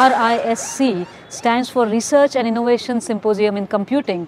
RISC stands for Research and Innovation Symposium in Computing.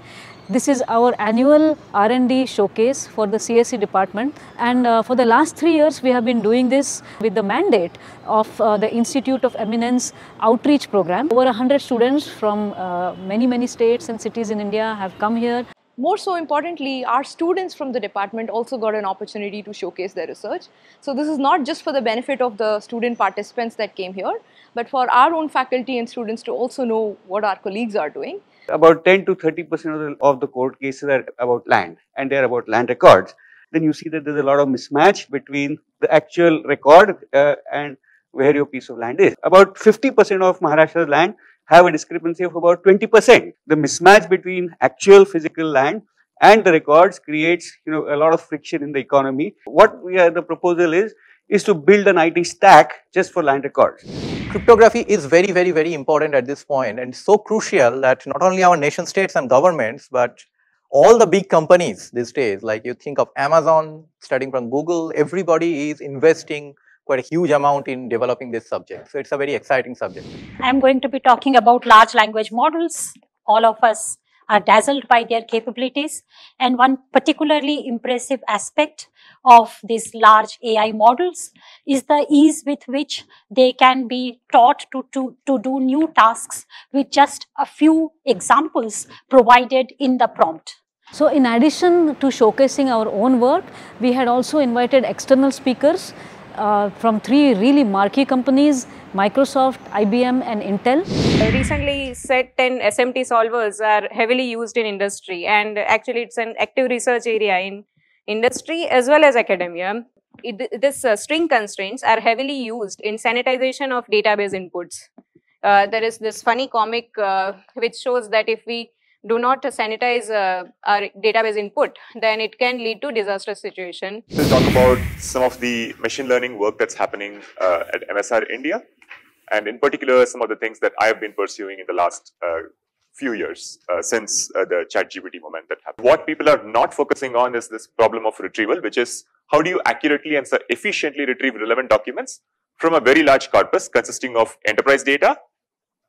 This is our annual R&D showcase for the CSE department and uh, for the last three years we have been doing this with the mandate of uh, the Institute of Eminence outreach program. Over 100 students from uh, many many states and cities in India have come here more so importantly, our students from the department also got an opportunity to showcase their research. So this is not just for the benefit of the student participants that came here, but for our own faculty and students to also know what our colleagues are doing. About 10 to 30 percent of the, of the court cases are about land and they are about land records. Then you see that there's a lot of mismatch between the actual record uh, and where your piece of land is. About 50 percent of Maharashtra's land have a discrepancy of about 20%. The mismatch between actual physical land and the records creates you know a lot of friction in the economy. What we are, the proposal is is to build an IT stack just for land records. Cryptography is very very very important at this point and so crucial that not only our nation states and governments but all the big companies these days like you think of Amazon starting from Google everybody is investing quite a huge amount in developing this subject. So it's a very exciting subject. I'm going to be talking about large language models. All of us are dazzled by their capabilities. And one particularly impressive aspect of these large AI models is the ease with which they can be taught to, to, to do new tasks with just a few examples provided in the prompt. So in addition to showcasing our own work, we had also invited external speakers uh, from three really marquee companies, Microsoft, IBM and Intel. Recently, SAT and SMT solvers are heavily used in industry and actually it's an active research area in industry as well as academia. It, this uh, string constraints are heavily used in sanitization of database inputs. Uh, there is this funny comic uh, which shows that if we do not sanitize uh, our database input, then it can lead to disaster situation. We'll talk about some of the machine learning work that's happening uh, at MSR India, and in particular, some of the things that I've been pursuing in the last uh, few years uh, since uh, the ChatGPT moment that happened. What people are not focusing on is this problem of retrieval, which is how do you accurately and efficiently retrieve relevant documents from a very large corpus consisting of enterprise data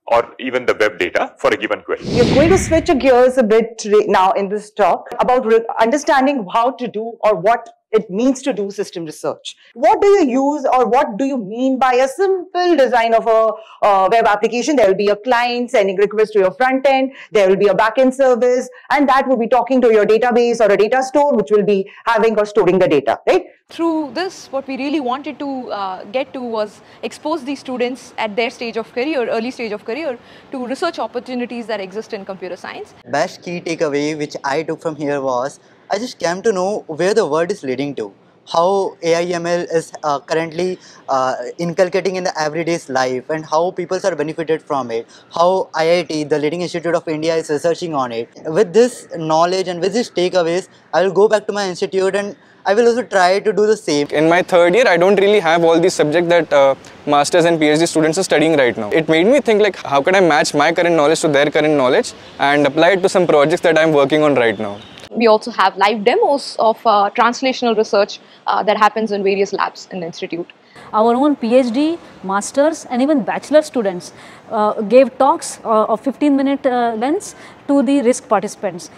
or even the web data for a given query. You're going to switch gears a bit now in this talk about understanding how to do or what it means to do system research. What do you use or what do you mean by a simple design of a web application? There will be a client sending requests to your front end. There will be a backend service and that will be talking to your database or a data store which will be having or storing the data, right? Through this, what we really wanted to uh, get to was expose these students at their stage of career, early stage of career, to research opportunities that exist in computer science. Best key takeaway which I took from here was I just came to know where the world is leading to how AIML is uh, currently uh, inculcating in the everyday's life and how people are benefited from it, how IIT, the leading institute of India is researching on it. With this knowledge and with these takeaways, I will go back to my institute and I will also try to do the same. In my third year, I don't really have all these subjects that uh, masters and PhD students are studying right now. It made me think like how can I match my current knowledge to their current knowledge and apply it to some projects that I'm working on right now. We also have live demos of uh, translational research uh, that happens in various labs in the institute. Our own PhD, masters and even bachelor students uh, gave talks uh, of 15 minute uh, lengths to the RISC participants.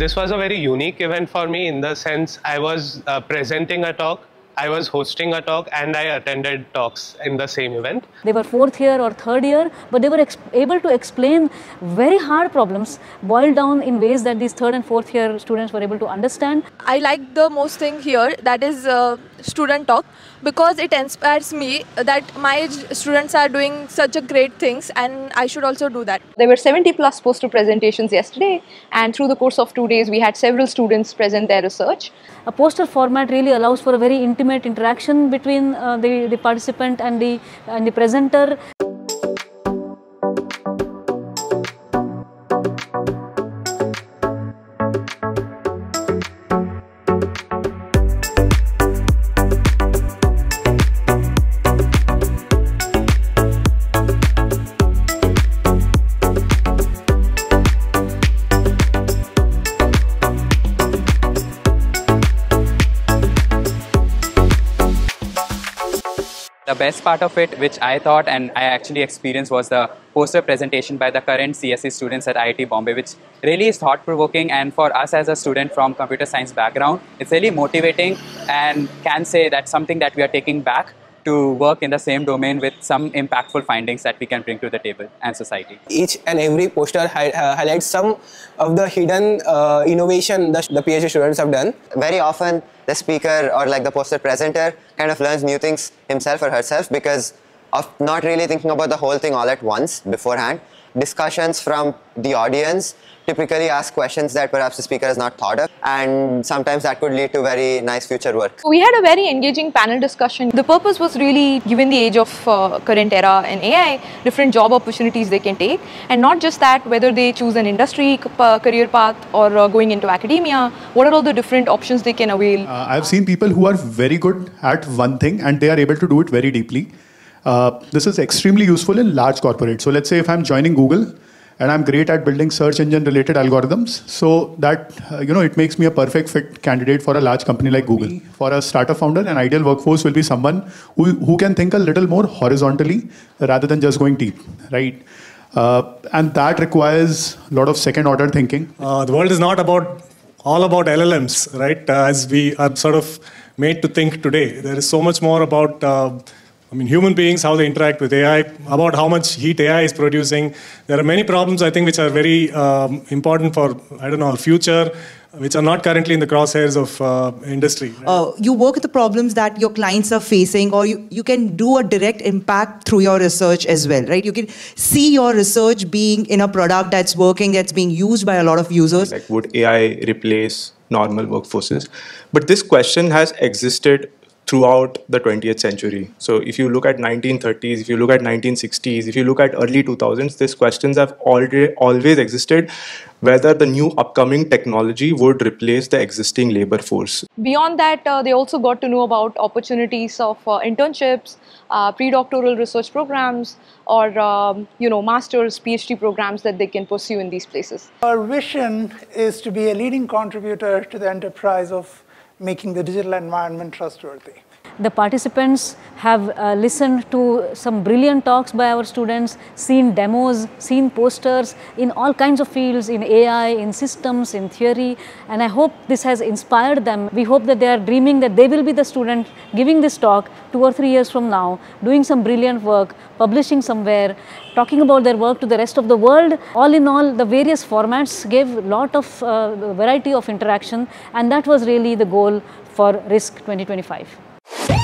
This was a very unique event for me in the sense I was uh, presenting a talk, I was hosting a talk and I attended talks in the same event. They were fourth year or third year, but they were able to explain very hard problems boiled down in ways that these third and fourth year students were able to understand. I like the most thing here that is uh, student talk because it inspires me that my students are doing such a great things and I should also do that. There were 70 plus poster presentations yesterday and through the course of two days we had several students present their research. A poster format really allows for a very intimate interaction between uh, the, the participant and the, and the presenter. Best part of it, which I thought and I actually experienced, was the poster presentation by the current CSE students at IIT Bombay, which really is thought provoking. And for us as a student from computer science background, it's really motivating and can say that's something that we are taking back to work in the same domain with some impactful findings that we can bring to the table and society. Each and every poster hi uh, highlights some of the hidden uh, innovation that the PhD students have done. Very often the speaker or like the poster presenter kind of learns new things himself or herself because of not really thinking about the whole thing all at once beforehand. Discussions from the audience typically ask questions that perhaps the speaker has not thought of and sometimes that could lead to very nice future work. We had a very engaging panel discussion. The purpose was really given the age of uh, current era in AI, different job opportunities they can take and not just that whether they choose an industry career path or uh, going into academia, what are all the different options they can avail. Uh, I've seen people who are very good at one thing and they are able to do it very deeply. Uh, this is extremely useful in large corporates. So let's say if I'm joining Google, and I'm great at building search engine related algorithms. So that, uh, you know, it makes me a perfect fit candidate for a large company like Google. For a startup founder, an ideal workforce will be someone who, who can think a little more horizontally rather than just going deep, right? Uh, and that requires a lot of second order thinking. Uh, the world is not about all about LLMs, right? Uh, as we are sort of made to think today. There is so much more about I mean, human beings, how they interact with AI, about how much heat AI is producing. There are many problems, I think, which are very um, important for, I don't know, our future, which are not currently in the crosshairs of uh, industry. Right? Uh, you work with the problems that your clients are facing, or you, you can do a direct impact through your research as well, right? You can see your research being in a product that's working, that's being used by a lot of users. Like, would AI replace normal workforces? But this question has existed throughout the 20th century. So if you look at 1930s, if you look at 1960s, if you look at early 2000s, these questions have already always existed whether the new upcoming technology would replace the existing labor force. Beyond that, uh, they also got to know about opportunities of uh, internships, uh, pre-doctoral research programs, or um, you know, master's, PhD programs that they can pursue in these places. Our vision is to be a leading contributor to the enterprise of making the digital environment trustworthy. The participants have uh, listened to some brilliant talks by our students, seen demos, seen posters in all kinds of fields, in AI, in systems, in theory, and I hope this has inspired them. We hope that they are dreaming that they will be the student giving this talk two or three years from now, doing some brilliant work, publishing somewhere, talking about their work to the rest of the world. All in all, the various formats gave a lot of uh, variety of interaction and that was really the goal for RISC 2025. Yeah.